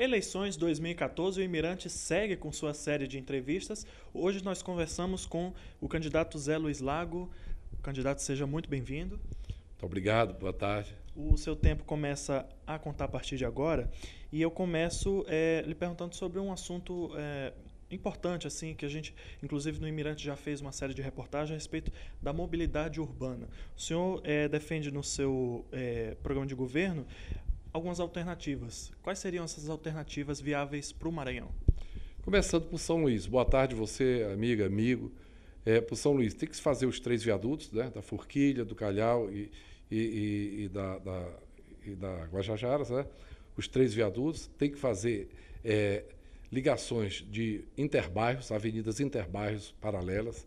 Eleições 2014, o Imirante segue com sua série de entrevistas. Hoje nós conversamos com o candidato Zé Luiz Lago. O candidato, seja muito bem-vindo. Muito obrigado, boa tarde. O seu tempo começa a contar a partir de agora e eu começo é, lhe perguntando sobre um assunto é, importante, assim, que a gente, inclusive no Imirante, já fez uma série de reportagens a respeito da mobilidade urbana. O senhor é, defende no seu programa de governo algumas alternativas. Quais seriam essas alternativas viáveis para o Maranhão? Começando por São Luís. Boa tarde, você, amiga, amigo. É, por São Luís, tem que se fazer os três viadutos, né? Da Forquilha, do Calhau e, e, e, e da, da, e da Guajajaras, né? Os três viadutos. Tem que fazer é, ligações de interbairros, avenidas interbairros paralelas,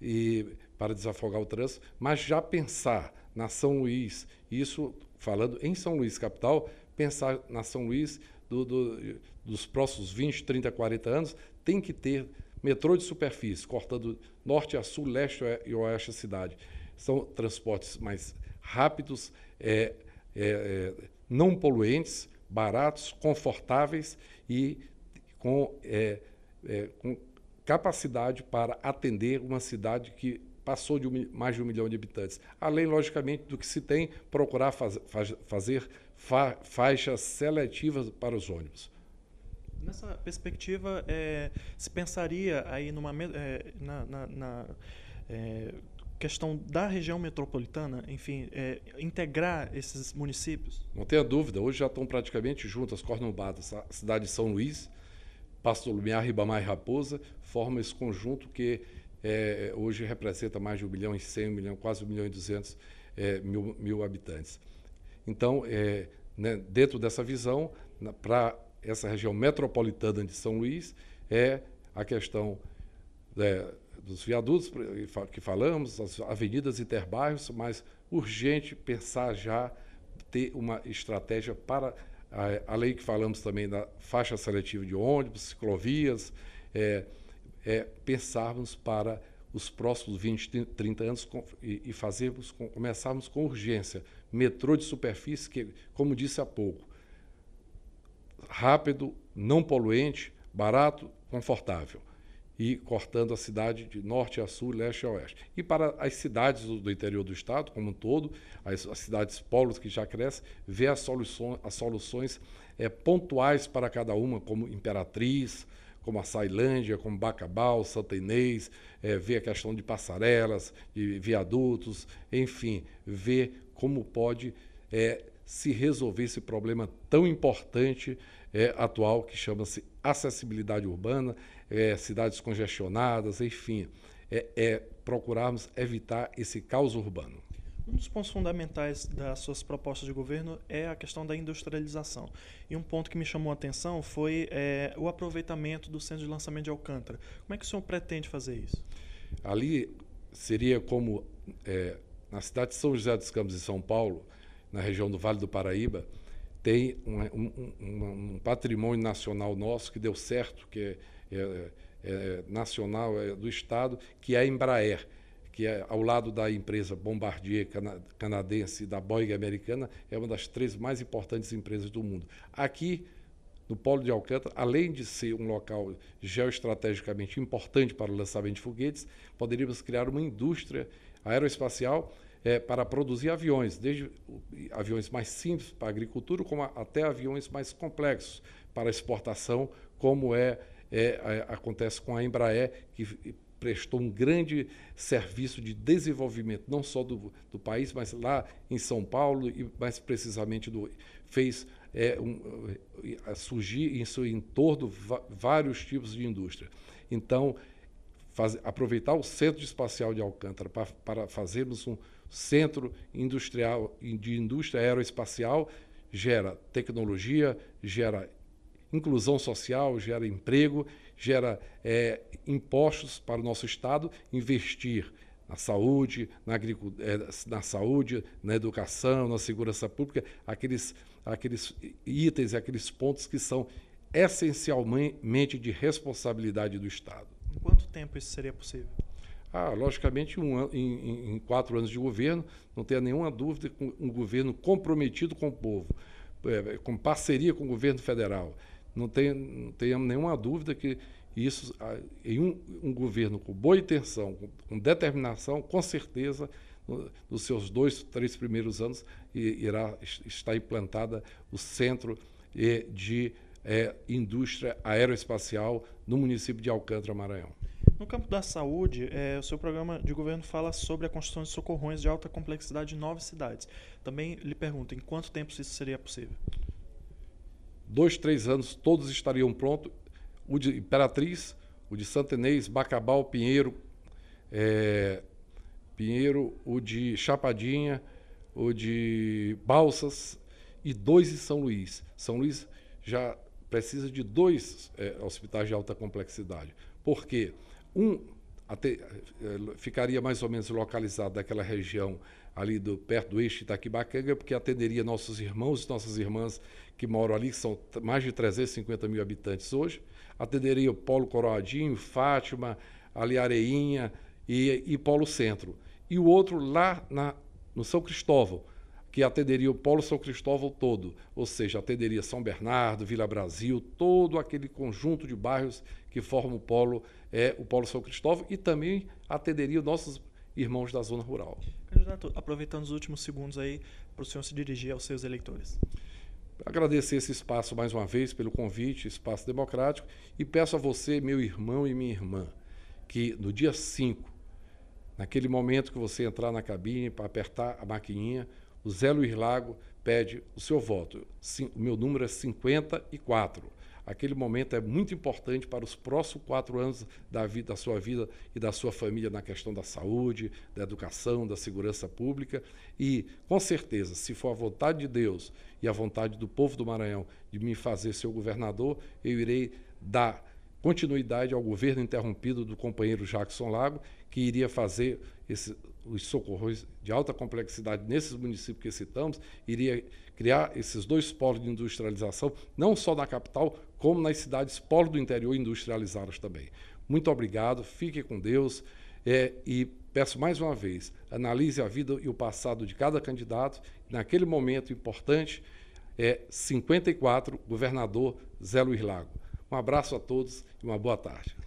e para desafogar o trânsito, mas já pensar na São Luís, isso falando em São Luís capital, pensar na São Luís do, do, dos próximos 20, 30, 40 anos, tem que ter metrô de superfície, cortando norte a sul, leste e oeste da cidade. São transportes mais rápidos, é, é, é, não poluentes, baratos, confortáveis e com, é, é, com capacidade para atender uma cidade que passou de um, mais de um milhão de habitantes. Além, logicamente, do que se tem, procurar faz, faz, fazer fa, faixas seletivas para os ônibus. Nessa perspectiva, é, se pensaria aí numa, é, na, na, na é, questão da região metropolitana, enfim, é, integrar esses municípios? Não tenha dúvida, hoje já estão praticamente juntas, cornobadas, a cidade de São Luís, Pasto Lumiar, Ribamar e Raposa, formam esse conjunto que é, hoje representa mais de 1 milhão e 100, 1 milhão, quase 1 milhão e 200 é, mil, mil, habitantes. Então, é, né, dentro dessa visão, para essa região metropolitana de São Luís, é a questão é, dos viadutos que falamos, as avenidas interbairros, mas urgente pensar já ter uma estratégia para a, a lei que falamos também da faixa seletiva de ônibus, ciclovias, é, é, pensarmos para os próximos 20, 30 anos e, fazermos, com, começarmos com urgência. Metrô de superfície, que, como disse há pouco, rápido, não poluente, barato, confortável. E cortando a cidade de norte a sul, leste a oeste. E para as cidades do, do interior do estado, como um todo, as, as, cidades polos que já crescem, ver as soluções, as soluções é, pontuais para cada uma, como Imperatriz, como a Sailândia, como Bacabal, Santa Inês, é, ver a questão de passarelas, de viadutos, enfim, ver como pode é, se resolver esse problema tão importante é, atual que chama-se acessibilidade urbana, é, cidades congestionadas, enfim, é, é procurarmos evitar esse caos urbano. Um dos pontos fundamentais das suas propostas de governo é a questão da industrialização. E um ponto que me chamou a atenção foi é, o aproveitamento do centro de lançamento de Alcântara. Como é que o senhor pretende fazer isso? Ali seria como é, na cidade de São José dos Campos, em São Paulo, na região do Vale do Paraíba, tem um, um, um, um patrimônio nacional nosso que deu certo, que é, é, é nacional, é do Estado, que é a Embraer que é ao lado da empresa Bombardier canadense e da Boeing americana, é uma das três mais importantes empresas do mundo. Aqui, no Polo de Alcântara, além de ser um local geoestrategicamente importante para o lançamento de foguetes, poderíamos criar uma indústria aeroespacial é, para produzir aviões, desde aviões mais simples para a agricultura, como até aviões mais complexos para exportação, como é, é, é acontece com a Embraer, que prestou um grande serviço de desenvolvimento, não só do, do país, mas lá em São Paulo e mais precisamente do, fez é, um, surgir em seu entorno vários tipos de indústria. Então, faz, aproveitar o Centro Espacial de Alcântara para, para fazermos um centro industrial de indústria aeroespacial gera tecnologia, gera inclusão social, gera emprego, gera é, impostos para o nosso Estado, investir na saúde, na, é, na saúde, na educação, na segurança pública, aqueles, aqueles itens, aqueles pontos que são essencialmente de responsabilidade do Estado. Em quanto tempo isso seria possível? Ah, logicamente, um, em, em, quatro anos de governo, não tenha nenhuma dúvida, com um governo comprometido com o povo, é, com parceria com o governo federal, não, tem, não nenhuma dúvida que isso, em um, um governo com boa intenção, com, com determinação, com certeza, no, nos seus dois, três primeiros anos, irá estar implantada o centro de é, indústria aeroespacial no município de Alcântara, Maranhão. No campo da saúde, é, o seu programa de governo fala sobre a construção de socorrões de alta complexidade em nove cidades. Também lhe pergunto, em quanto tempo isso seria possível? Dois, três anos, todos estariam prontos. O de Imperatriz, o de Santenês, Bacabal, Pinheiro, é, Pinheiro, o de Chapadinha, o de Balsas e dois em São Luís. São Luís já precisa de dois é, hospitais de alta complexidade. Por quê? Um até, eh, ficaria mais ou menos localizado naquela região ali do, perto do eixo Itaquibacanga, porque atenderia nossos irmãos e nossas irmãs que moram ali, que são mais de 350 mil habitantes hoje. Atenderia o Polo Coroadinho, Fátima, ali Areinha e, e Polo Centro. E o outro lá na, no São Cristóvão, que atenderia o Polo São Cristóvão todo, ou seja, atenderia São Bernardo, Vila Brasil, todo aquele conjunto de bairros que formam o Polo, é, o Polo São Cristóvão, e também atenderia os nossos irmãos da zona rural. Candidato, aproveitando os últimos segundos aí para o senhor se dirigir aos seus eleitores. Agradecer esse espaço mais uma vez pelo convite, espaço democrático, e peço a você, meu irmão e minha irmã, que no dia 5, naquele momento que você entrar na cabine para apertar a maquininha, o Zé Luiz Lago pede o seu voto. O meu número é 54. Aquele momento é muito importante para os próximos quatro anos da, vida, da sua vida e da sua família na questão da saúde, da educação, da segurança pública. E, com certeza, se for a vontade de Deus e a vontade do povo do Maranhão de me fazer seu governador, eu irei dar continuidade ao governo interrompido do companheiro Jackson Lago, que iria fazer esse, os socorros de alta complexidade nesses municípios que citamos, iria criar esses dois polos de industrialização, não só na capital, como nas cidades polo do interior industrializadas também. Muito obrigado, fique com Deus é, e peço mais uma vez, analise a vida e o passado de cada candidato, naquele momento importante, é 54, governador Zé Luiz Lago. Um abraço a todos e uma boa tarde.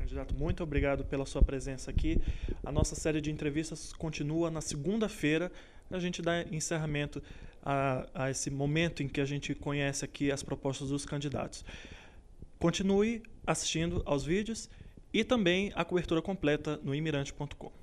Candidato, muito obrigado pela sua presença aqui. A nossa série de entrevistas continua na segunda-feira. A gente dá encerramento a, a esse momento em que a gente conhece aqui as propostas dos candidatos. Continue assistindo aos vídeos e também a cobertura completa no imirante.com.